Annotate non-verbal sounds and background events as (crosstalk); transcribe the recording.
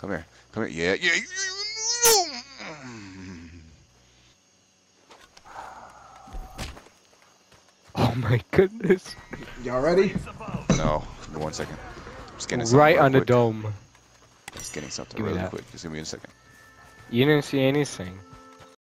Come here. Come here. Yeah, yeah. (sighs) Oh my goodness. Y'all ready? No, give me one second. Just getting Right real on the dome. I'm Just getting something Give really quick. Just give me a second. You didn't see anything.